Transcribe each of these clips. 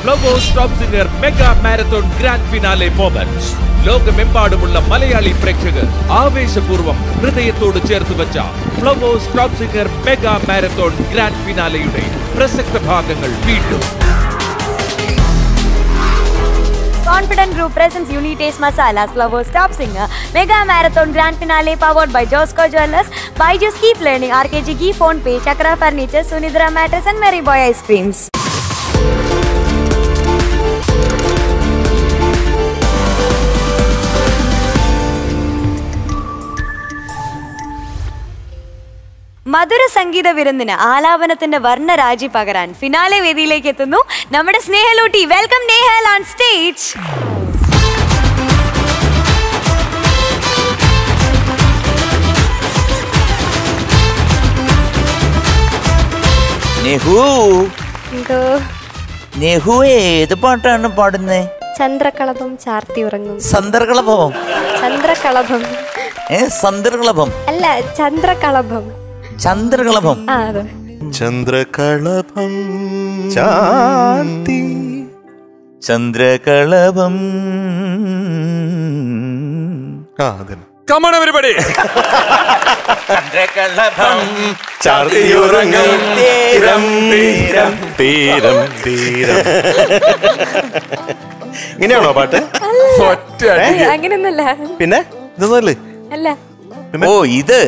Flowers top singer mega marathon grand finale moments ലോകമെമ്പാടുമുള്ള മലയാളി പ്രേക്ഷകർ ആവേശപൂർവ്വം ഹൃദയത്തോട് ചേർത്ത് വെച്ച Flowers top singer mega marathon grand ഫിനാലെയുടെ പ്രസക്ത ഭാഗങ്ങൾ വീണ്ടും Confident Group presents Unitaste Masala's Flowers Top Singer Mega Marathon Grand Finale powered by Josco Jewelers, Byju's Keep Learning, RKG Key Phone Pay, Chakra Furniture, Sunidra Matters and Mary Boy Ice Creams. മധുര സംഗീത വിരുന്നിന് ആലാപനത്തിന്റെ വർണരാജി പകരാൻ finale വേദിയിലേക്ക് എത്തുന്നു നമ്മുടെ സ്നേഹലൂട്ടി welcome Nehal on stage Nehu. എന്തോ? നെഹു ഏത് പാട്ടാണ് പാടുന്നേ? ചന്ദ്രകളഭം ചാർത്തി ഉറങ്ങും ചന്ദ്രകളഭം ചന്ദ്രകളഭം ഏ സന്ദർകളഭം അല്ല ചന്ദ്രകളഭം ചന്ദ്രകളഭം അതെ. ചന്ദ്രകളഭം ചാന്തി. ചന്ദ്രകളഭം ആ അതന്നെ. കമൺ എവരിബഡി ചന്ദ്രകളഭം ചാർത്തിയുറങ്ങും. തീരം തീരം തീരം തീരം. ഇങ്ങനെയാണോ പാട്ട്? അങ്ങനെയൊന്നല്ല പിന്നെ? ഇതൊന്നല്ലേ അല്ല. ഓ ഇത്.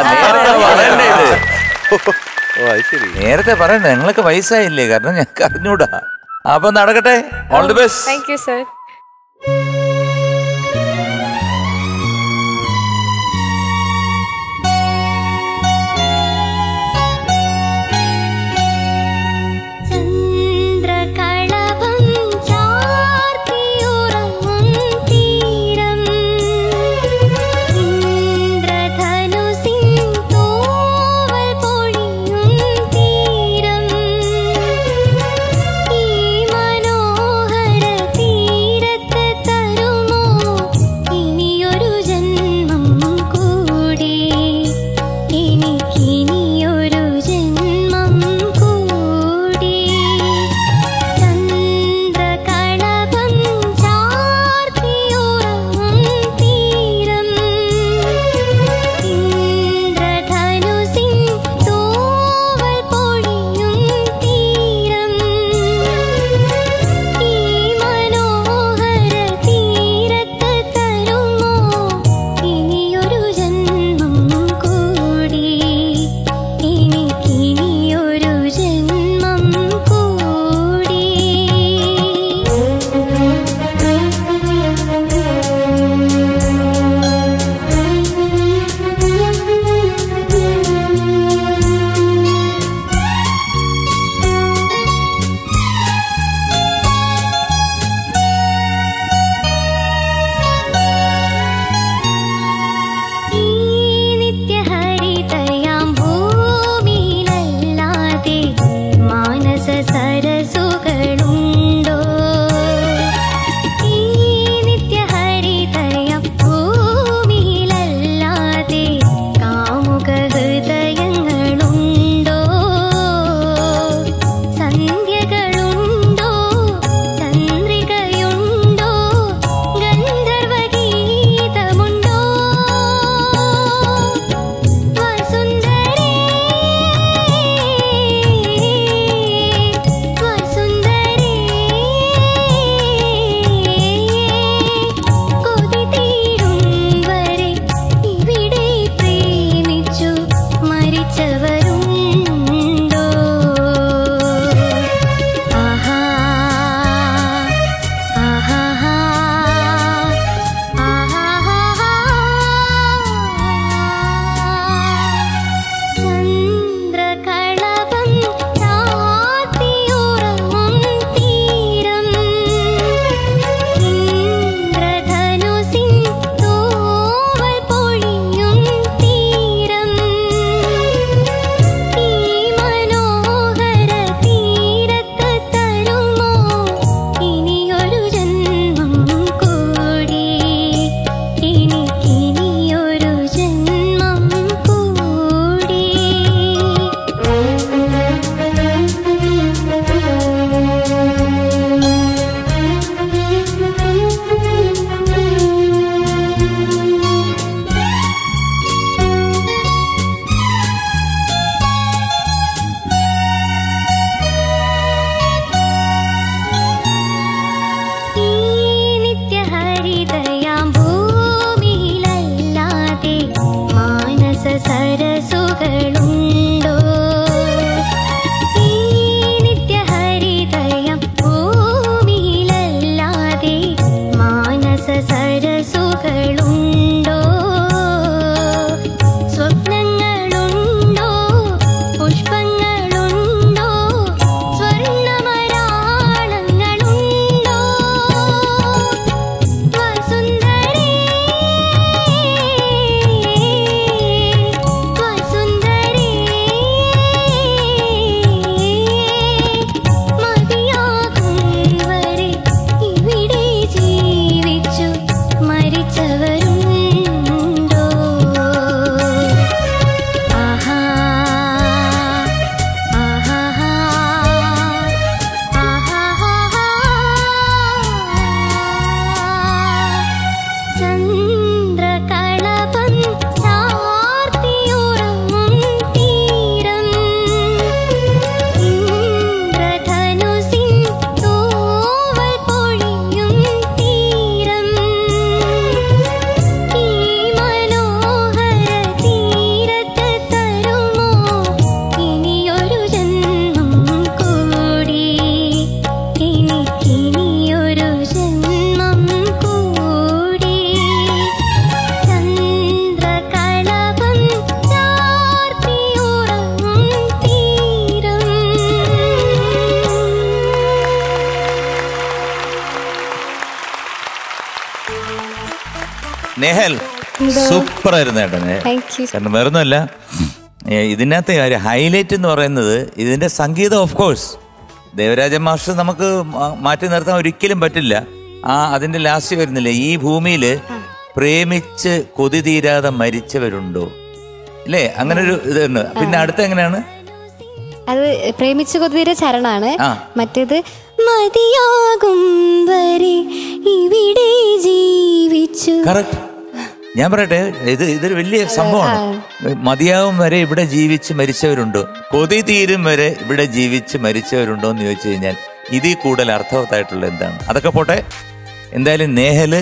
അത് നേരത്തെ പറയണ്ട ഞങ്ങളൊക്കെ വയസ്സായില്ലേ? കാരണം ഞങ്ങൾക്ക് അറിഞ്ഞൂടാ. അപ്പൊ നടക്കട്ടെ. All the best thank you sir super ഏട്ടനെ. കാരണം വേറൊന്നുമല്ല. ഇതിനകത്ത് ഒരു ഹൈലൈറ്റ് എന്ന് പറയുന്നത് ഇതിന്റെ സംഗീതം ഓഫ് കോഴ്സ് ദേവരാജൻ മാസ്റ്റർ നമുക്ക് മാറ്റി നിർത്താൻ ഒരിക്കലും പറ്റില്ല. ആ അതിന്റെ ലാസ്റ്റ് വരുന്നില്ല ഈ ഭൂമിയിൽ പ്രേമിച്ച് കൊതി തീരാതെ മരിച്ചവരുണ്ടോ? അല്ലേ അങ്ങനെ ഒരു ഇതുണ്ട് പിന്നെ അടുത്ത എങ്ങനെയാണ്? അത് പ്രേമിച്ച് കൊതി തീരെ ചരണാണ്. മറ്റേത് മതിയാകും വരെ ഇവിടെ ജീവിച്ചു. കറക്റ്റ് ഞാൻ പറയട്ടെ ഇത് ഇതൊരു വലിയ സംഭവമാണ്. മതിയാവും വരെ ഇവിടെ ജീവിച്ച് മരിച്ചവരുണ്ട്. കൊതി തീരും വരെ ഇവിടെ ജീവിച്ച് മരിച്ചവരുണ്ടോ എന്ന് ചോദിച്ചു കഴിഞ്ഞാൽ ഇതിൽ കൂടുതൽ അർത്ഥവത്തായിട്ടുള്ള എന്താണ്? അതൊക്കെ പോട്ടെ. എന്തായാലും നേഹൽ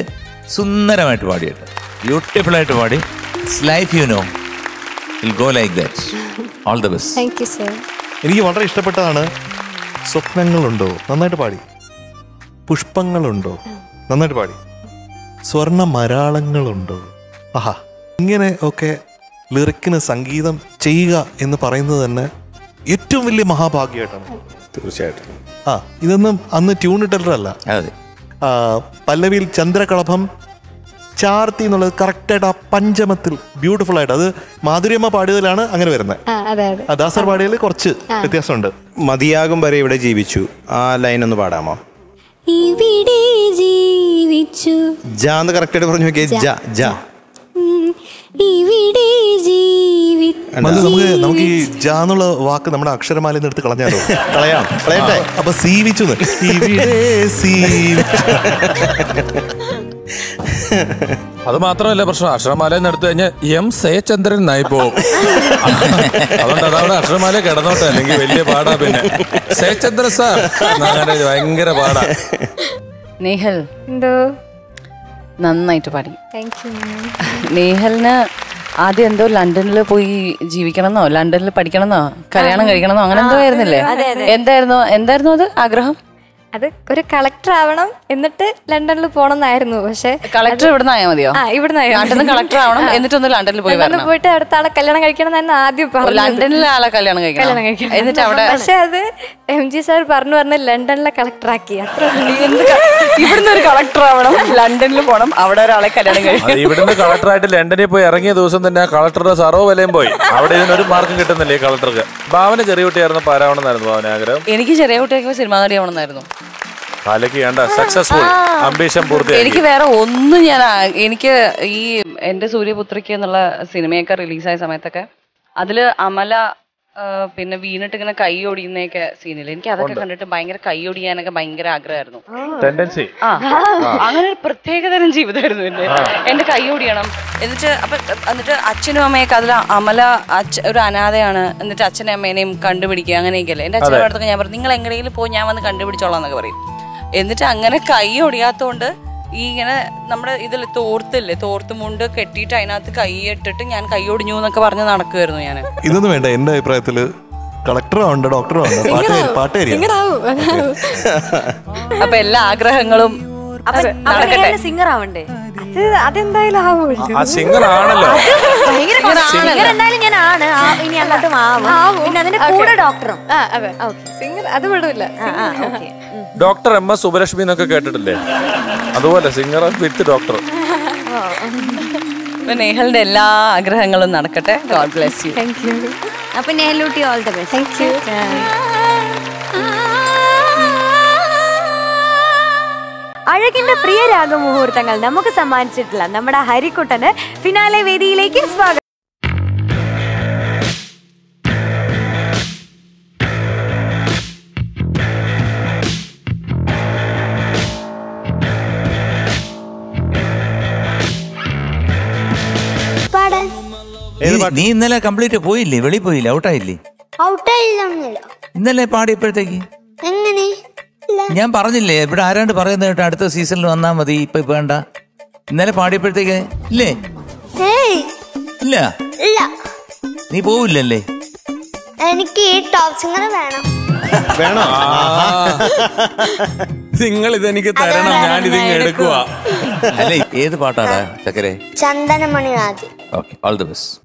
സുന്ദരമായിട്ട് പാടിയിട്ട്. ബ്യൂട്ടിഫുൾ ആയിട്ട് പാടി. Life you know will go like that all the best thank you sir എനിക്ക് വളരെ ഇഷ്ടപ്പെട്ടതാണ് സ്വപ്നങ്ങളുണ്ടോ? നന്നായിട്ട് പാടി. പുഷ്പങ്ങളുണ്ടോ? നന്നായിട്ട് പാടി. സ്വർണ മരാളങ്ങളുണ്ടോ? ആഹാ. ഇങ്ങനെ ഒക്കെ ലിറിക്കിന് സംഗീതം ചെയ്യുക എന്ന് പറയുന്നത് തന്നെ ഏറ്റവും വലിയ മഹാഭാഗ്യമായിട്ടാണ്. തീർച്ചയായിട്ടും. ആ ഇതൊന്നും അന്ന് ട്യൂൺ ഇട്ടിട്ടല്ല. അതെ. പല്ലവിയിൽ ചന്ദ്രകളഭം ചാർത്തി എന്നുള്ളത് കറക്റ്റായിട്ട് ആ പഞ്ചമത്തിൽ ബ്യൂട്ടിഫുൾ ആയിട്ട് അത് മാധുര്യമ്മ പാടിയതിലാണ് അങ്ങനെ വരുന്നത് ദാസർ പാടിയതിൽ കുറച്ച് വ്യത്യാസമുണ്ട്. മതിയാകും വരെ ഇവിടെ ജീവിച്ചു. ആ ലൈൻ ഒന്ന് പാടാമോ? ഇവിടെ ജീവിച്ചു. ജാ എന്ന് കറക്റ്റായിട്ട് പറഞ്ഞു നോക്കിയേ. ജ. ജ. ഇവിടെ മധു നമുക്ക് നമുക്ക് ഈ ജാന്നുള്ള വാക്ക് നമ്മുടെ അക്ഷരമാലയിൽ നിന്ന് എടുത്ത് കളഞ്ഞാലോ? കളയാം. കളയട്ടെ. അപ്പൊ സീവിച്ചു. അത് മാത്രമല്ല പ്രശ്നം. അക്ഷരമാല എടുത്തു കഴിഞ്ഞാൽ എം സേചന്ദ്രൻ നായി പോകും അതുകൊണ്ട് അതവിടെ അക്ഷരമാല കിടന്നോട്ടെ. അല്ലെങ്കിൽ വലിയ പാടാ പിന്നെ. സേചന്ദ്ര സാർ. ഭയങ്കര പാടാ. നേഹൽ. എന്തോ? നന്നായിട്ട് പാടി. നേഹലിന് ആദ്യം എന്തോ ലണ്ടനിൽ പോയി ജീവിക്കണമെന്നോ? ലണ്ടനിൽ പഠിക്കണമെന്നോ? കല്യാണം കഴിക്കണമെന്നോ? അങ്ങനെ എന്തോ ആയിരുന്നില്ലേ? എന്തായിരുന്നു? എന്തായിരുന്നു അത് ആഗ്രഹം? അത് ഒരു കളക്ടർ ആവണം എന്നിട്ട് ലണ്ടനിൽ പോണം എന്നായിരുന്നു പക്ഷെ കളക്ടർ ഇവിടെ ആയാൽ മതിയോ? ആ ഇവിടുന്ന് ലണ്ടനിൽ കളക്ടർ ആവണം എന്നിട്ടൊന്ന് ലണ്ടനിൽ പോയി ലണ്ടനിൽ വരണം. പോയിട്ട് അടുത്ത ആളെ കല്യാണം കഴിക്കണം എന്നായിരുന്നു ആദ്യം പറഞ്ഞു പറഞ്ഞത്. ലണ്ടനിലെ ആളെ കല്യാണം കല്യാണം കഴിക്കണം. എന്നിട്ട് അവിടെ പക്ഷെ അത് എം ജി സാർ പറഞ്ഞു പറഞ്ഞ് ലണ്ടനിലെ കളക്ടർ ആക്കി. അത്ര ഇവിടുന്ന് ഒരു കളക്ടർ ആവണം ലണ്ടനിൽ പോണം അവിടെ ഒരാളെ കല്യാണം കഴിക്കണം. ഇവിടുന്ന് കളക്ടറായിട്ട് ലണ്ടനിൽ പോയി ഇറങ്ങിയ ദിവസം തന്നെ കളക്ടറുടെ സർവ വിലയും പോയി. അവിടെ ഇതിനൊരു മാർക്കും കിട്ടുന്നില്ലേ കളക്ടർക്ക് ഭാവന ചെറിയ കുട്ടിയായിരുന്നു പാരാവണമെന്നായിരുന്നു ഭാവന ആഗ്രഹം. എനിക്ക് ചെറിയ കുട്ടിയായിരിക്കുമ്പോൾ സിനിമാ നടിയാവണമെന്നായിരുന്നു സക്സസ്ഫുൾ അംബീഷൻ എനിക്ക് വേറെ ഒന്നും ഞാൻ എനിക്ക് ഈ എന്റെ സൂര്യപുത്രിക്ക് എന്നുള്ള സിനിമയൊക്കെ റിലീസായ സമയത്തൊക്കെ അതിൽ അമല പിന്നെ വീണിട്ട് ഇങ്ങനെ കൈ ഒടിയുന്നൊക്കെ സീനില്ല എനിക്ക് അതൊക്കെ കണ്ടിട്ട് ഭയങ്കര കൈ ഒടിയാനൊക്കെ ഭയങ്കര ആഗ്രഹമായിരുന്നു. ടെൻഡൻസി ആ. അങ്ങനെ ഒരു പ്രത്യേകതരം ജീവിതമായിരുന്നു എന്റെ എന്റെ കൈ ഒടിയണം. എന്നിട്ട് അപ്പൊ എന്നിട്ട് അച്ഛനും അമ്മയൊക്കെ അതിൽ അമല അച്ഛ ഒരു അനാഥയാണ്. എന്നിട്ട് അച്ഛനും അമ്മേനെയും കണ്ടുപിടിക്കുക അങ്ങനെയൊക്കെയല്ലേ. എന്റെ അച്ഛനും അടുത്തൊക്കെ ഞാൻ പറഞ്ഞു നിങ്ങൾ എങ്ങനെയെങ്കിലും പോയി ഞാൻ വന്ന് കണ്ടുപിടിച്ചോളാം എന്നൊക്കെ പറയും. എന്നിട്ട് അങ്ങനെ കൈ ഒടിയാത്തോണ്ട് ഈ ഇങ്ങനെ നമ്മുടെ ഇതിൽ തോർത്തില്ലേ തോർത്ത് മുണ്ട് കെട്ടിയിട്ട് അതിനകത്ത് കൈ ഇട്ടിട്ട് ഞാൻ കൈ ഒടിഞ്ഞു എന്നൊക്കെ പറഞ്ഞ് നടക്കുമായിരുന്നു ഞാൻ ഇതൊന്നും വേണ്ട എന്റെ അഭിപ്രായത്തിൽ കളക്ടറോ ഉണ്ട് ഡോക്ടറും അപ്പൊ എല്ലാ ആഗ്രഹങ്ങളും സിംഗർ ആവണ്ടേ? അത് അതെന്തായാലും ആവുമല്ലോ സിംഗർ ആണല്ലോ. സിംഗർ എന്തായാലും ഞാൻ ആണ്. ഇനി അങ്ങോട്ടും ആവും. പിന്നെ അതിന്റെ കൂടെ ഡോക്ടറും സിംഗർ അത്. വിടൂല. Okay doctor M S Subbulakshmi എന്നൊക്കെ കേട്ടിട്ടില്ലേ? അതുപോലെ സിംഗർ വിത്ത് ഡോക്ടർ നേഹലിന്റെ എല്ലാ ആഗ്രഹങ്ങളും നടക്കട്ടെ. God bless you thank you അപ്പൊ നെഹലൂട്ടി all the best thank you അഴകിന്റെ പ്രിയ രാഗമുഹൂർത്തങ്ങൾ നമുക്ക് സമ്മാനിച്ചിട്ടില്ല. നമ്മുടെ ഹരിക്കുട്ടന് ഫിനാലെ വേദിയിലേക്ക് സ്വാഗതം. നീ- ഇന്നലെ കംപ്ലീറ്റ് പോയില്ലേ? വെളി പോയില്ല? ഔട്ടായില്ലേ? ഇന്നലെ പാടിയപ്പോഴത്തേക്ക്? എങ്ങനെ? ഞാൻ പറഞ്ഞില്ലേ ഇവിടെ ആരാണ്ട് പറയുന്നത് കേട്ടോ അടുത്ത സീസണിൽ വന്നാ മതി ഇപ്പൊ ഇപ്പൊ വേണ്ട. ഇന്നലെ പാടിയപ്പോഴത്തേക്ക്? ഇല്ലേ? ഇല്ല. ഇല്ല. നീ പോവില്ലല്ലേ? എനിക്ക് ഈ ടോപ്സ് വേണം. വേണോ? നിങ്ങൾ ഇതെനിക്ക് തരണം ഞാൻ ഇതിങ്ങ് എടുക്കുക അല്ലെ ഏത് പാട്ടാടാ ചക്കരെ? ചന്ദനമണി നാദി ഓക്കെ ഓൾ ദി ബെസ്റ്റ്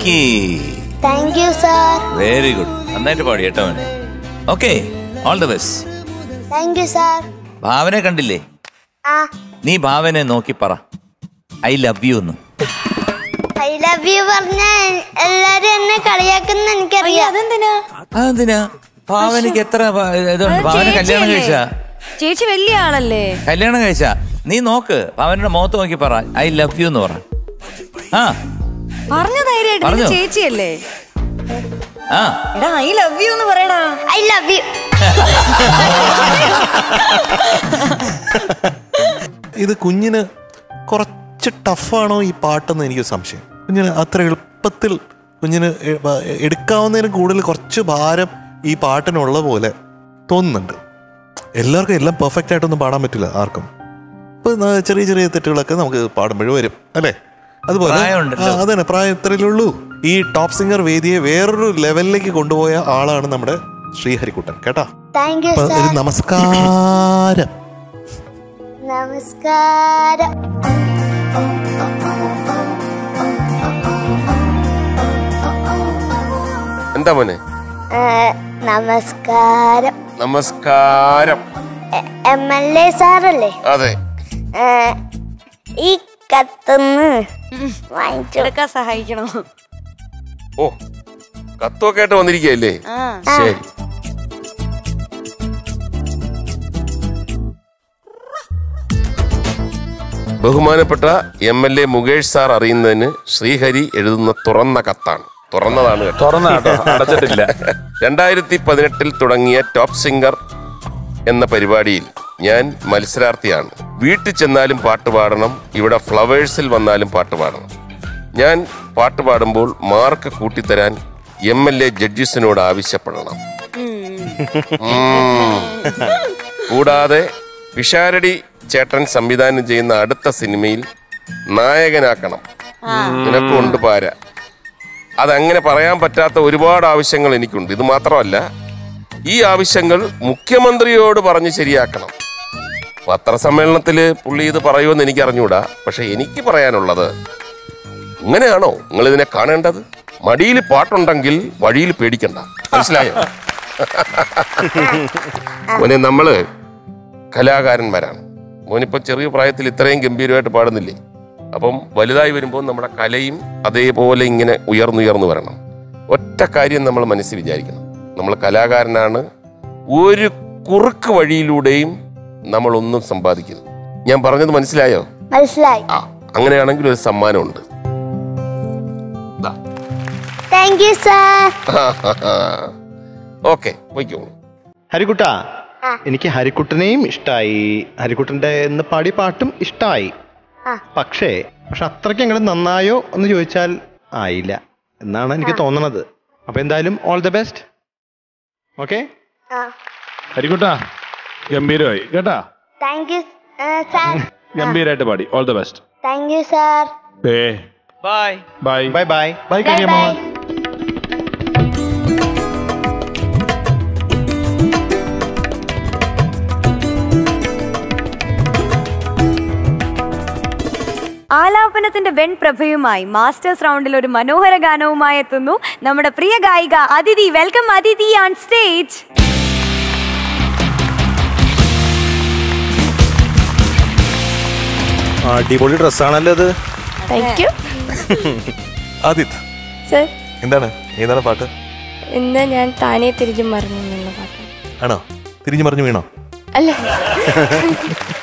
കലക്കി thank you sir very good നന്നായിട്ട് പാടി കേട്ടോ അവനെ. Okay all the best thank you sir ഭാവനെ കണ്ടില്ലേ? ആ. നീ ഭാവനെ നോക്കി പറ. ഐ ലവ് യു എന്ന്. ഐ ലവ് യു പറഞ്ഞ എല്ലാരും എന്നെ കളിയാക്കുന്ന എനിക്കറിയാം. അതെന്തിനാ? അതെന്തിനാ? ഭാവനക്ക് എത്ര ഇതുണ്ട്. ഭാവന കല്യാണം കഴിച്ച? ചേച്ചി വലിയ ആളല്ലേ? കല്യാണം കഴിച്ച? നീ നോക്ക്. ഭാവനയുടെ മുഖത്ത് നോക്കി പറ. ഐ ലവ് യു എന്ന് പറ. ആ. പറഞ്ഞ ധൈര്യമായിട്ട്? ചേച്ചിയല്ലേ? ആ. എടാ ഐ ലവ് യു എന്ന് പറയടാ. ഐ ലവ് യു ഇത് കുഞ്ഞിന് കുറച്ച് ടഫാണോ ഈ പാട്ടെന്ന് എനിക്ക് സംശയം. കുഞ്ഞിന് അത്ര എളുപ്പത്തിൽ കുഞ്ഞിന് എടുക്കാവുന്നതിന് കൂടുതൽ കുറച്ച് ഭാരം ഈ പാട്ടിനുള്ള പോലെ തോന്നുന്നുണ്ട്. എല്ലാവർക്കും എല്ലാം പെർഫെക്റ്റ് ആയിട്ടൊന്നും പാടാൻ പറ്റില്ല ആർക്കും. ഇപ്പൊ ചെറിയ ചെറിയ തെറ്റുകളൊക്കെ നമുക്ക് പാടുമ്പോഴും വരും അല്ലേ? അതുപോലെ അതന്നെ പ്രായം ഇത്രയിലുള്ളൂ ഉള്ളൂ. ഈ ടോപ്പ് സിംഗർ വേദിയെ വേറൊരു ലെവലിലേക്ക് കൊണ്ടുപോയ ആളാണ് നമ്മുടെ ശ്രീഹരിക്കുട്ടൻ. കേട്ടാ? നമസ്കാരം. നമസ്കാരം. എന്താ മോനെ? നമസ്കാരം. നമസ്കാരം. എം എൽ എ സാറല്ലേ? അതെ. ഈ കത്തുന്ന്. വാങ്ങിച്ചെടുക്കാൻ സഹായിക്കണോ? ഓ കത്തൊക്കെ ആയിട്ട് വന്നിരിക്കല്ലേ ആ. ശരി. ബഹുമാനപ്പെട്ട M L A Mukesh sir അറിയുന്നതിന് ശ്രീഹരി എഴുതുന്ന തുറന്ന കത്താണ്. തുറന്നതാണ് കേട്ടോ. തുറന്ന കേട്ടോ അടച്ചിട്ടില്ല. രണ്ടായിരത്തി പതിനെട്ടിൽ തുടങ്ങിയ ടോപ്പ് സിംഗർ എന്ന പരിപാടിയിൽ ഞാൻ മത്സരാർത്ഥിയാണ്. വീട്ടിൽ ചെന്നാലും പാട്ട് പാടണം ഇവിടെ ഫ്ലവേഴ്സിൽ വന്നാലും പാട്ട് പാടണം. ഞാൻ പാട്ട് പാടുമ്പോൾ മാർക്ക് കൂട്ടിത്തരാൻ എം എൽ എ ജഡ്ജസിനോട് ആവശ്യപ്പെടണം. കൂടാതെ പിഷാരടി ചേട്ടൻ സംവിധാനം ചെയ്യുന്ന അടുത്ത സിനിമയിൽ നായകനാക്കണം. നിനക്കുണ്ട് പാര. അതങ്ങനെ പറയാൻ പറ്റാത്ത ഒരുപാട് ആവശ്യങ്ങൾ എനിക്കുണ്ട്. ഇത് മാത്രമല്ല ഈ ആവശ്യങ്ങൾ മുഖ്യമന്ത്രിയോട് പറഞ്ഞ് ശരിയാക്കണം. പത്രസമ്മേളനത്തിൽ പുള്ളി ഇത് പറയുമെന്ന് എനിക്ക് അറിഞ്ഞൂടാ. പക്ഷെ എനിക്ക് പറയാനുള്ളത് ഇങ്ങനെയാണോ നിങ്ങൾ ഇതിനെ കാണേണ്ടത്? മടിയിൽ പാട്ടുണ്ടെങ്കിൽ വഴിയിൽ പേടിക്കണ്ട. മനസ്സിലായോ? മോനെ നമ്മൾ കലാകാരന്മാരാണ് മോനിപ്പോ ചെറിയ പ്രായത്തിൽ ഇത്രയും ഗംഭീരമായിട്ട് പാടുന്നില്ലേ? അപ്പം വലുതായി വരുമ്പോൾ നമ്മുടെ കലയും അതേപോലെ ഇങ്ങനെ ഉയർന്നുയർന്നു വരണം. ഒറ്റ കാര്യം നമ്മൾ മനസ്സിൽ വിചാരിക്കണം. നമ്മൾ കലാകാരനാണ്. ഒരു കുറുക്ക് വഴിയിലൂടെയും നമ്മൾ ഒന്നും സമ്പാദിക്കരുത്. ഞാൻ പറഞ്ഞത് മനസ്സിലായോ? മനസ്സിലായി. ആ അങ്ങനെയാണെങ്കിൽ ഒരു സമ്മാനമുണ്ട്. ഓക്കെ പോയിക്കോളൂ ഹരിക്കുട്ട എനിക്ക് ഹരിക്കുട്ടനെയും ഇഷ്ടായി. ഹരിക്കുട്ടന്റെ എന്ന് പാടി പാട്ടും ഇഷ്ടായി. പക്ഷേ പക്ഷെ അത്രയ്ക്ക് അങ്ങോട്ട് നന്നായോ എന്ന് ചോദിച്ചാൽ ആയില്ല എന്നാണ് എനിക്ക് തോന്നണത്. അപ്പൊ എന്തായാലും ഓൾ ദ ബെസ്റ്റ് ഓക്കെ ആ. ഹരിക്കുട്ടാ ഗംഭീരമായി. കേട്ടാ? താങ്ക് യു സാർ ഗംഭീരായിട്ട് പാടി. All the best thank you sir bye bye bye bye bye കഴിയാമോ bye ആലാപനത്തിന്റെ വെൺപ്രഭയുമായി മാസ്റ്റേഴ്സ് റൗണ്ടിൽ ഒരു മനോഹര ഗാനവുമായി എത്തുന്നു നമ്മുടെ പ്രിയ ഗായിക Athidhi. Welcome Athidhi on stage അടിപൊളി ഡ്രസ്സാണല്ലോ അത്? താങ്ക് യു ആദിത് സർ എന്താണ്? ഏതാണ് പാട്ട്? ഇന്ന് ഞാൻ താനേ തിരിഞ്ഞു മറിഞ്ഞു പാട്ട്. ആണോ? തിരിഞ്ഞു മറിഞ്ഞു വീണോ? അല്ല.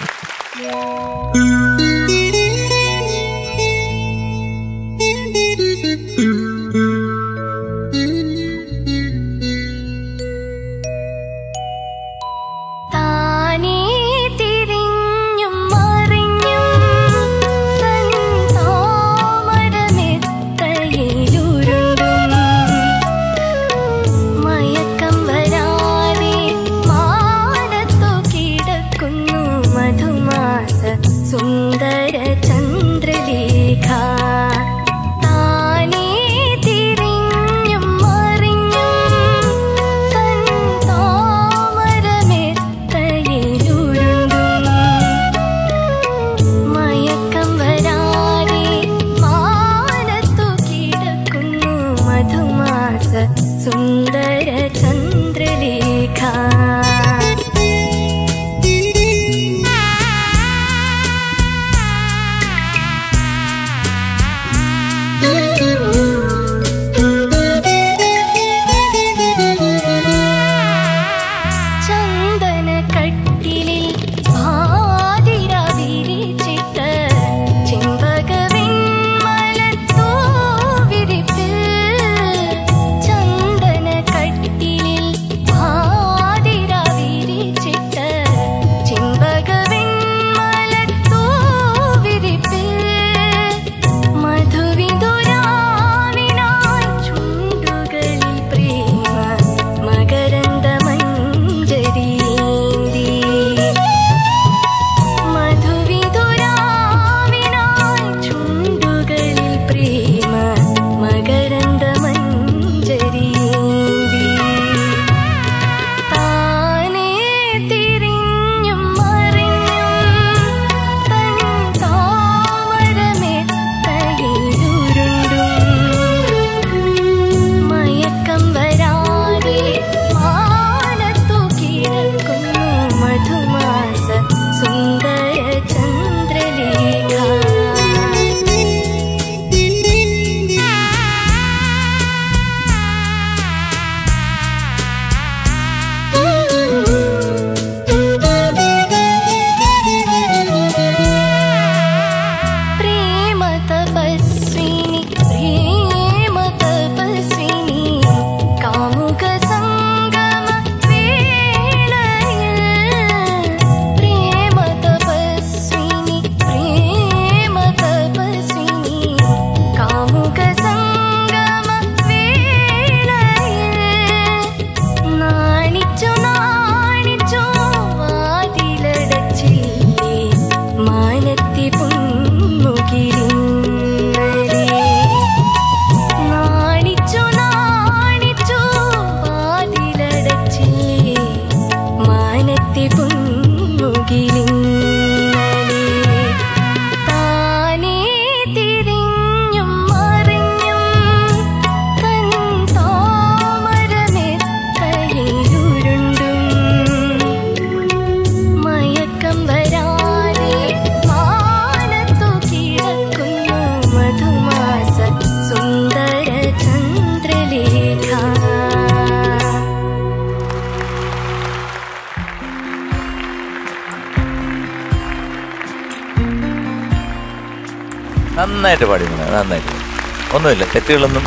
ഒന്നുമില്ല. തെറ്റുകളൊന്നും.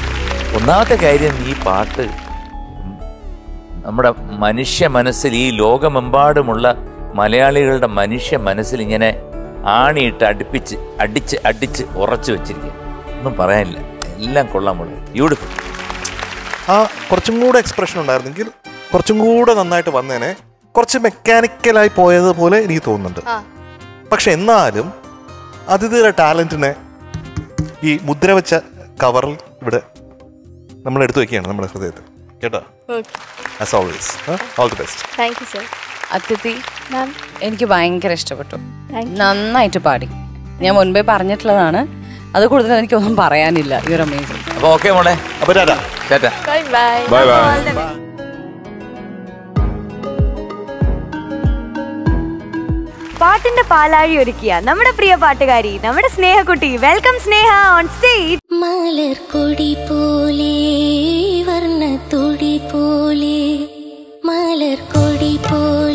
ഒന്നാമത്തെ കാര്യം ഈ പാട്ട് നമ്മുടെ മനുഷ്യ മനസ്സിൽ ഈ ലോകമെമ്പാടുമുള്ള മലയാളികളുടെ മനുഷ്യ മനസ്സിൽ ഇങ്ങനെ ആണിയിട്ട് അടുപ്പിച്ച് അടിച്ച് അടിച്ച് ഉറച്ചു വെച്ചിരിക്കുക ഒന്നും പറയാനില്ല. എല്ലാം കൊള്ളാൻ ബ്യൂട്ടിഫുൾ ആ കുറച്ചും കൂടെ എക്സ്പ്രഷൻ ഉണ്ടായിരുന്നെങ്കിൽ കുറച്ചും കൂടെ നന്നായിട്ട് വന്നേനെ. കുറച്ച് മെക്കാനിക്കലായി പോയതുപോലെ എനിക്ക് തോന്നുന്നുണ്ട്. പക്ഷെ എന്നാലും അതിഥിയുടെ ടാലന്റിനെ ഈ മുദ്ര വെച്ച കവറിൽ ഇവിടെ നമ്മൾ എടുത്തു വെക്കുകയാണ് നമ്മുടെ ഹൃദയത്തിൽ. കേട്ടോ? As always all the best thank you sir Athithi ma'am എനിക്ക് ഭയങ്കര ഇഷ്ടപ്പെട്ടു. നന്നായിട്ട് പാടി. ഞാൻ മുൻപേ പറഞ്ഞിട്ടുള്ളതാണ്. അത് കൂടുതൽ എനിക്കൊന്നും പറയാനില്ല. ഇവർ അമേസിംഗ് അപ്പോൾ ഓക്കെ മോളെ. അപ്പോൾ ടാറ്റാ. ടാറ്റാ. ബൈ ബൈ ബൈ ബൈ പാട്ടിന്റെ പാലാഴി ഒരുക്കിയ നമ്മുടെ പ്രിയ പാട്ടുകാരി നമ്മുടെ സ്നേഹക്കുട്ടി. വെൽക്കം സ്നേഹ ഓൺ സ്റ്റേജ് മലർക്കൊടി പോലെ വർണത്തൊടി പോലെ മലർക്കൊടി പോലെ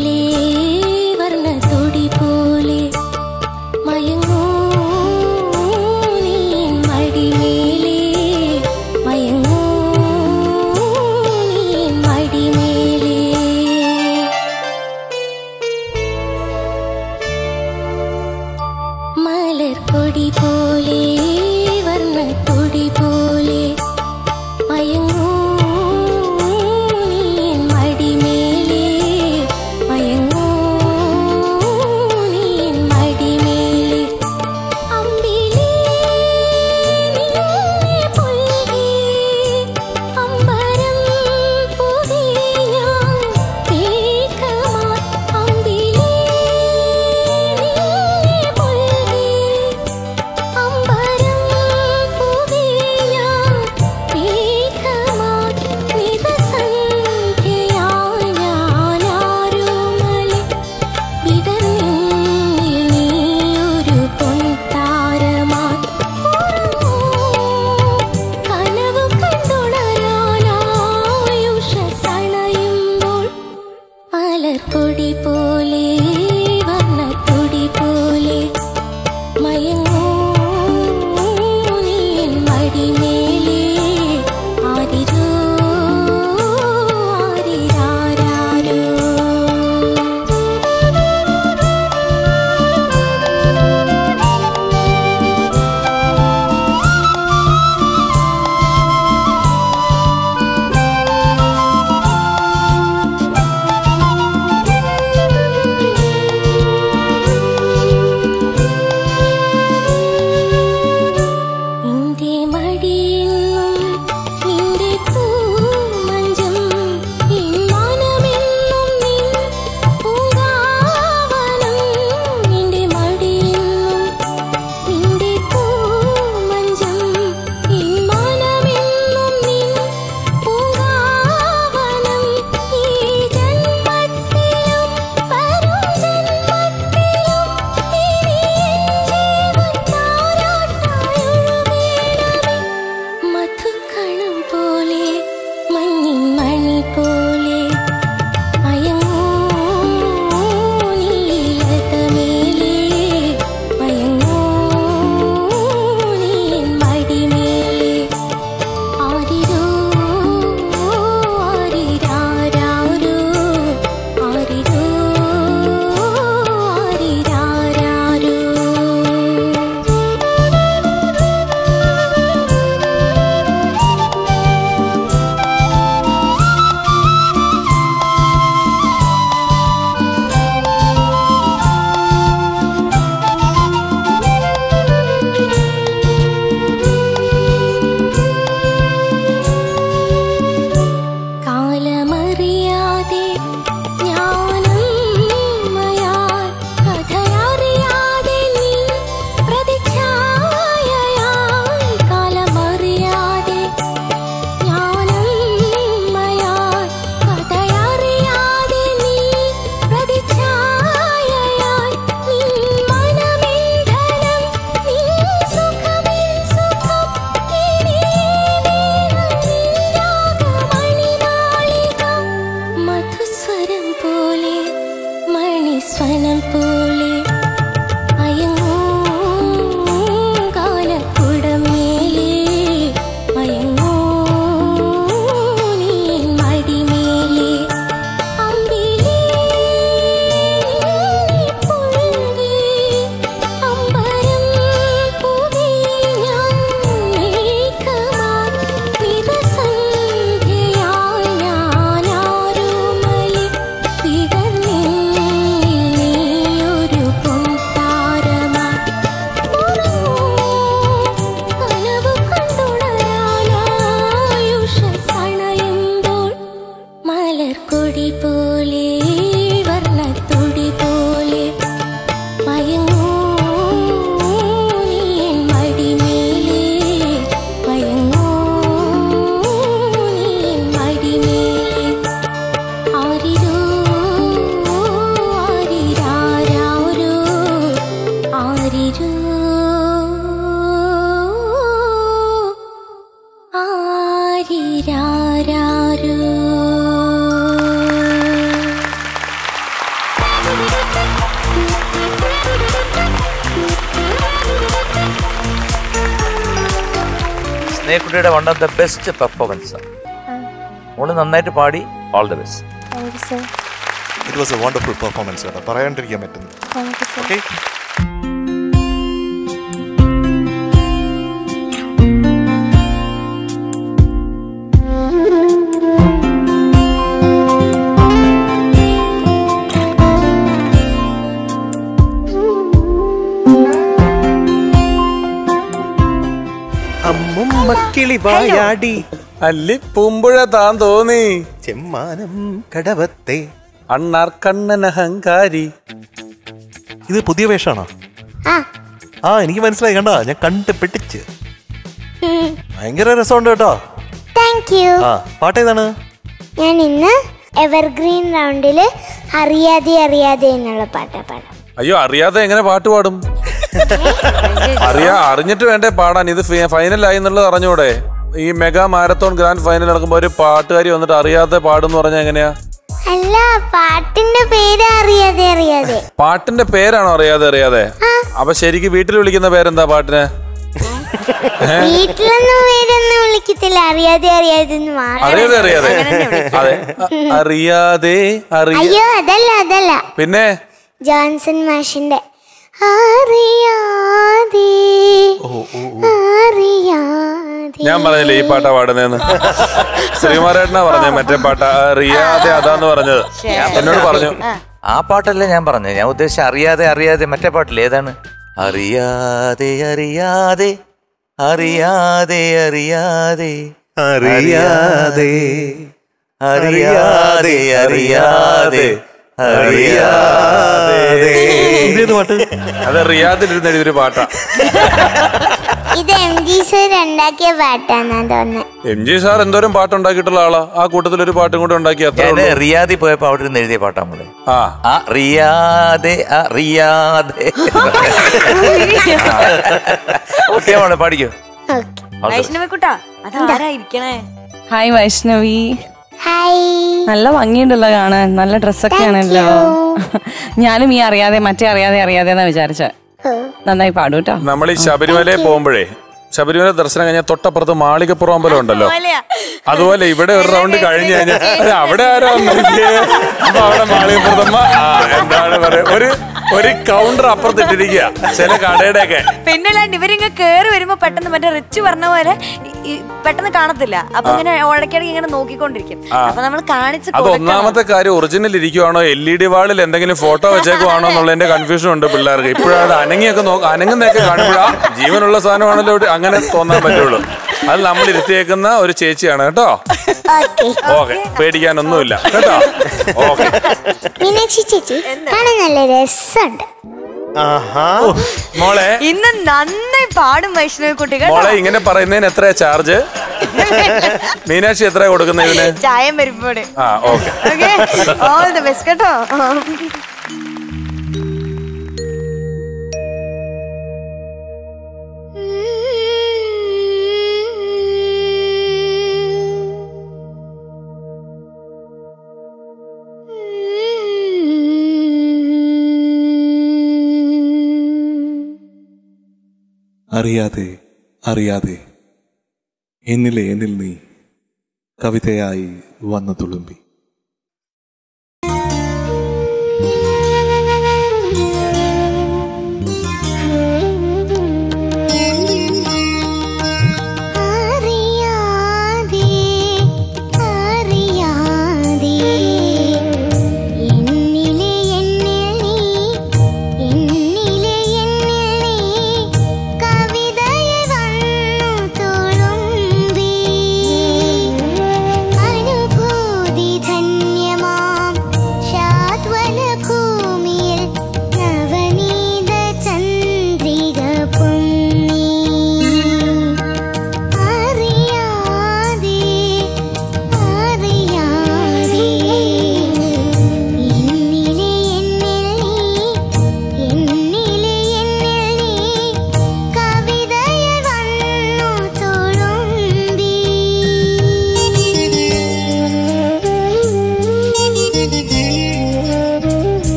the സ്നേഹക്കുട്ടിയുടെ one of the best performance മോൾ നന്നായിട്ട് പാടി all the best it was a wonderful performance കേട്ടോ പറയാണ്ടിരിക്കാൻ പറ്റുന്നു ഓക്കെ വായാടി. അല്ലി പൂമ്പുഴ താൻ തോന്നി. ചെമ്മാനം കടവത്തെ. അണ്ണാർ കണ്ണൻ അഹങ്കാരി. ഇത് പുതിയ വേഷാണോ? ആ. ആ എനിക്ക് മനസ്സിലായി. കണ്ട? ഞാൻ കണ്ട് പിടിച്ച് ഭയങ്കര രസമുണ്ട് കേട്ടോ. താങ്ക് യു ആ പാട്ട് ഏതാണ് ഞാൻ ഇന്ന് എവർഗ്രീൻ റൗണ്ടിൽ അറിയാതെ അറിയാതെ എന്നുള്ള പാട്ടാ പാടാം. അയ്യോ അറിയാതെ എങ്ങനെ പാട്ട് പാടും? അറിയാ. അറിഞ്ഞിട്ട് വേണ്ടേ പാടാൻ. ഇത് ഫൈനലായി എന്നുള്ളത് അറിഞ്ഞൂടെ? ഈ മെഗാ മാരത്തോൺ ഗ്രാൻഡ് ഫൈനൽ നടക്കുമ്പോ ഒരു പാട്ടുകാരി വന്നിട്ട് അറിയാതെ പാടുന്ന് പറഞ്ഞാൽ എങ്ങനെയാ? അല്ല പാട്ടിന്റെ പേര് അറിയാതെ അറിയാതെ. പാട്ടിന്റെ പേരാണോ അറിയാതെ അറിയാതെ? അപ്പൊ ശരിക്ക് വീട്ടിൽ വിളിക്കുന്ന പേരെന്താ പാട്ടിന്? വീട്ടിലൊന്നും പേരൊന്നും വിളിക്കത്തില്ല. അറിയാതെ അറിയാതെ എന്ന് മാത്രം. അറിയാതെ അറിയാതെ. അതെ. അറിയാതെ അതല്ല അതല്ല. പിന്നെ? ജോൺസൺ മാഷിന്റെ. അറിയാതെ ഞാൻ പറഞ്ഞില്ലേ ഈ പാട്ടാ പാടുന്നതെന്ന് ശ്രീമാരേട്ടനാ പറഞ്ഞ മറ്റേ പാട്ട അറിയാതെ അതാന്ന് പറഞ്ഞത്. എന്നോട് പറഞ്ഞു. ആ. പാട്ടല്ലേ ഞാൻ പറഞ്ഞത്. ഞാൻ ഉദ്ദേശിച്ച അറിയാതെ അറിയാതെ മറ്റേ പാട്ടില്ല? ഏതാണ്? അറിയാതെ അറിയാതെ അറിയാതെ അറിയാതെ അറിയാതെ അറിയാതെ അറിയാതെ. ഇതേത് പാട്ട്? അത് റിയാദിലിരുന്ന ഒരു പാട്ടാ. ഇത് എം ജി സാർ ഉണ്ടാക്കിയ പാട്ടാന്നാ തോന്നുന്നത് എം ജി സാർ എന്തോരം പാട്ടുണ്ടാക്കിയിട്ടുള്ള ആളാ. ആ കൂട്ടത്തിൽ ഒരു പാട്ടും കൂടെ ഉണ്ടാക്കി റിയാദി പോയപ്പോ അവിടെ നിന്ന് എഴുതിയ പാട്ടാ നമ്മൾ ആ. അറിയാതെ അറിയാതെ. ഓക്കെ മോളെ പാടിക്കോ. വൈഷ്ണവിക്കുട്ടാ അതാരാ ഇരിക്കണേ ഹായ് വൈഷ്ണവി. നല്ല ഭംഗിയുണ്ടല്ലോ കാണാൻ. നല്ല ഡ്രസ്സൊക്കെ ആണല്ലോ. ഞാനും ഈ അറിയാതെ മറ്റേ അറിയാതെ അറിയാതെ എന്നാ വിചാരിച്ച? നന്നായി പാടും കേട്ടോ നമ്മൾ ഈ ശബരിമലയിൽ പോകുമ്പോഴേ ശബരിമല ദർശനം കഴിഞ്ഞാൽ തൊട്ടപ്പുറത്ത് മാളികപ്പുറം അമ്പലം ഉണ്ടല്ലോ. അതുപോലെ ഇവിടെ ഒരു റൗണ്ട് കഴിഞ്ഞു കഴിഞ്ഞാൽ അവിടെ ആരോ വന്നിരിക്കേ?" അപ്പൊ അവിടെ മാളികപ്പുറത്തമ്മ അമ്മ എന്താണ് പറയുക ഒരു ഒരു കൗണ്ടർ അപ്പുറത്തിട്ടിരിക്കുക ചില കടയുടെ ഒക്കെ പിന്നെ ഇവരിങ്ങ കേറി വരുമ്പോ പെട്ടെന്ന് മറ്റേ റിച്ച് പറഞ്ഞ പോലെ പെട്ടെന്ന് കാണത്തില്ല. അപ്പൊ ഇങ്ങനെ ഇടയ്ക്കിടയ്ക്ക് ഇങ്ങനെ നോക്കിക്കൊണ്ടിരിക്കും. അപ്പൊ നമ്മൾ കാണിച്ച് അത് ഒന്നാമത്തെ കാര്യം ഒറിജിനൽ ഇരിക്കുവാണോ? എൽ ഇ ഡി വാളിൽ എന്തെങ്കിലും ഫോട്ടോ വെച്ചേക്കുവാണോ എന്നുള്ളതിന്റെ കൺഫ്യൂഷൻ ഉണ്ട് പിള്ളേർക്ക്. ഇപ്പോഴത് അനങ്ങിയൊക്കെ നോക്ക അനങ്ങുന്നൊക്കെ കാണുമ്പോഴാ ജീവനുള്ള സാധനമാണല്ലോ അങ്ങനെ തോന്നാൻ പറ്റുള്ളൂ. അത് നമ്മൾ ഇരുത്തിയേക്കുന്ന ഒരു ചേച്ചിയാണ്. കേട്ടോ? ഓക്കെ. പേടിക്കാനൊന്നുമില്ല. കേട്ടോ? ഓക്കെ. മീനാക്ഷി ചേച്ചി കാണാൻ നല്ല രസമുണ്ട്. മോളെ. ഇന്ന് നന്നായി പാടും വൈഷ്ണവി കുട്ടികൾ മോളെ ഇങ്ങനെ പറയുന്നതിന് എത്ര ചാർജ് മീനാക്ഷി എത്ര കൊടുക്കുന്ന ഇതിന്? ചായം വരുമ്പോടെ ആ okay. Okay. All the best കേട്ടോ. അറിയാതെ അറിയാതെ. എന്നിലെ എന്നിൽ നീ കവിതയായി വന്നു തുളുമ്പി.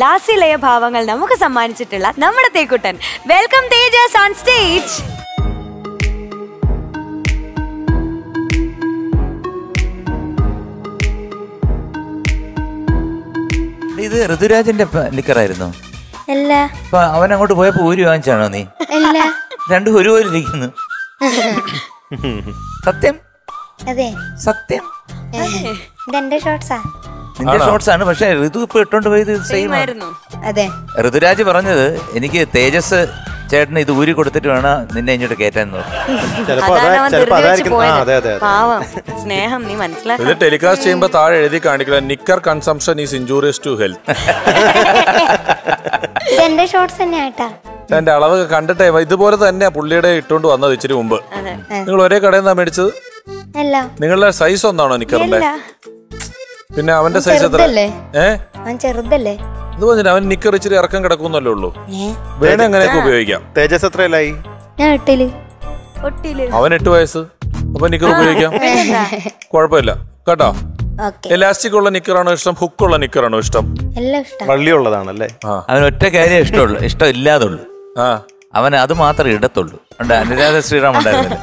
ലാസ്യലയ ഭാവങ്ങൾ നമുക്ക് സമ്മാനിച്ചിട്ടുള്ള നമ്മുടെ തേക്കുട്ടൻ. വെൽക്കം തേജസ് ഓൺ സ്റ്റേജ് ഇത് ഋതുരാജന്റെ ലിക്കറായിരുന്നു നിക്കറായിരുന്നു. അല്ല. അപ്പൊ അവൻ അങ്ങോട്ട് പോയപ്പോ ഊരി വാങ്ങിച്ചാണോ നീ? അല്ല. രണ്ടും ഒരുപോലെ ഇരിക്കുന്നു സത്യം? അതെ. സത്യം? ഇതെന്റെ ഷോർട്സാ നിന്റെ ഷോർട്സ് ആണ്. പക്ഷെ ഋതു ഇപ്പൊ ഇട്ടോണ്ട് പോയത് സെയിം അതെ. ഋതുരാജ് പറഞ്ഞത് എനിക്ക് തേജസ് ചേട്ടന് ഇത് ഊരി കൊടുത്തിട്ട് വേണം നിന്നെ ഇങ്ങോട്ട് കയറ്റാൻ പാവം. സ്നേഹം നീ ഇത് ടെലികാസ്റ്റ് ചെയ്യുമ്പോ താഴെ എഴുതി കാണിക്കില്ല knicker consumption is injurious to health എന്റെ ഷോർട്സ് തന്നെ ആട്ടാ എന്റെ അളവ് കണ്ടിട്ടേ ഇതുപോലെ തന്നെയാ പുള്ളിയുടെ ഇട്ടുകൊണ്ട് വന്നത് ഇച്ചിരി മുമ്പ്. നിങ്ങൾ ഒരേ കടയിൽ നിന്നാ മേടിച്ചത്? നിങ്ങളുടെ സൈസ് ഒന്നാണോ നിക്കറിന്റെ. പിന്നെ അവന്റെ സൈസ് എത്ര? ചെറുതല്ലേ? ഇത് അവൻ നിക്കർ ഇച്ചിരി ഇറക്കം കിടക്കുന്നല്ലേ ഉള്ളൂ. വേണ അങ്ങനെയൊക്കെ ഉപയോഗിക്കാം. തേജസ് എത്രയല്ലായി ഞാൻ ഇട്ടിൽ ഒട്ടിയിൽ അവൻ എട്ട് വയസ്സ്. അപ്പൊ നിക്കർ ഉപയോഗിക്കാം. കുഴപ്പമില്ല. കേട്ടോ? ഓക്കെ. എലാസ്റ്റിക് ഉള്ള നിക്കറാണോ ഇഷ്ടം? ഹുക്ക് ഉള്ള നിക്കറാണോ ഇഷ്ടം? വള്ളി ഇഷ്ടം. വള്ളിയുള്ളതാണല്ലേ? അവൻ ഒറ്റ കാര്യം ഇഷ്ടമുള്ളൂ. ഇഷ്ടം ഇല്ലാതുള്ളൂ ആ. അവൻ അത് മാത്രമേ ഇടത്തുള്ളൂ. ഉണ്ട് അനുരാധ ശ്രീറാം ഉണ്ടായിരുന്നു.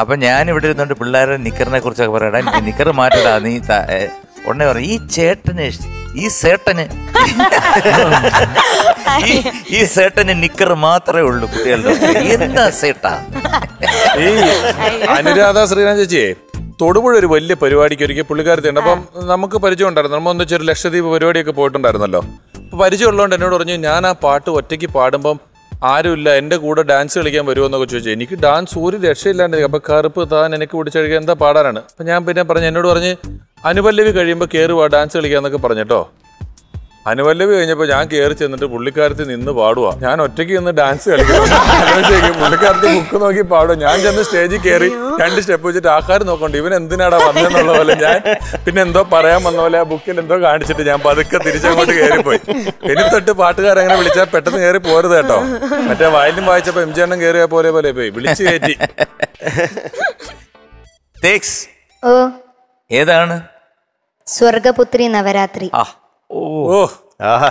അപ്പൊ ഞാൻ ഇവിടെ ഇരുന്നോണ്ട് പിള്ളേരെ നിക്കറിനെ കുറിച്ചൊക്കെ പറയടാ. നിക്കർ മാറ്റടാ. നീ ഉടനെ പറയും ഈ ചേട്ടന് ഈ സേട്ടന്. ഈ- ഈ സേട്ടന് നിക്കർ മാത്രമേ ഉള്ളൂ കുട്ടികളുടെ എന്താ സേട്ടാ? ഈ അനുരാധ ശ്രീനാഥ് ചേച്ചിയെ തൊടുപുഴ ഒരു വലിയ പരിപാടിക്ക് ഒരിക്കൽ പുള്ളിക്കാരത്തിയുണ്ട് അപ്പം നമുക്ക് പരിചയം ഉണ്ടായിരുന്നു നമ്മൾ ഒന്നിച്ച് ഒരു ലക്ഷദ്വീപ് പരിപാടിയൊക്കെ പോയിട്ടുണ്ടായിരുന്നല്ലോ. അപ്പൊ പരിചയമുള്ളതുകൊണ്ട് എന്നോട് പറഞ്ഞു ഞാൻ ആ പാട്ട് ഒറ്റയ്ക്ക് പാടുമ്പം ആരുമില്ല എന്റെ കൂടെ ഡാൻസ് കളിക്കാൻ വരുമെന്നൊക്കെ ചോദിച്ചു. എനിക്ക് ഡാൻസ് ഒരു രക്ഷയില്ലാണ്ട് അപ്പൊ കറുപ്പ് താൻ എനിക്ക് പിടിച്ചഴിക്കാൻ എന്താ പാടാനാണ്? അപ്പൊ ഞാൻ പിന്നെ പറഞ്ഞു എന്നോട് പറഞ്ഞ് അനുപല്ലവി കഴിയുമ്പോൾ കയറുവാ ഡാൻസ് കളിക്കാന്നൊക്കെ പറഞ്ഞിട്ടോ. അനുപല്ലവി കഴിഞ്ഞപ്പോ ഞാൻ കയറി ചെന്നിട്ട് പുള്ളിക്കാരത്തിൽ നിന്ന് പാടുവാ. ഞാൻ ഒറ്റയ്ക്ക് നിന്ന് ഡാൻസ് കളിക്കും പുള്ളിക്കാരത്തി ബുക്ക് നോക്കി പാടുക ഞാൻ ചെന്ന് സ്റ്റേജിൽ കയറി രണ്ട് സ്റ്റെപ്പ് വെച്ചിട്ട് ആൾക്കാർ നോക്കണ്ട ഇവൻ എന്തിനാടാ വന്നെന്നുള്ള പോലെ ഞാൻ പിന്നെ എന്തോ പറയാൻ വന്ന പോലെ ആ ബുക്കിൽ എന്തോ കാണിച്ചിട്ട് ഞാൻ പതുക്കെ തിരിച്ചങ്ങോട്ട് കയറിപ്പോയി ഇനി തൊട്ട് പാട്ടുകാരങ്ങനെ വിളിച്ചാൽ പെട്ടെന്ന് കയറി പോരുത് കേട്ടോ. മറ്റേ വയലിൻ വായിച്ചപ്പോൾ എം ജി എണ്ണം കയറിയ പോലെ പോലെ പോയി. വിളിച്ചു കയറ്റി ഏതാണ്? സ്വർഗപുത്രി നവരാത്രി. ആ. ഓ. ആഹാ.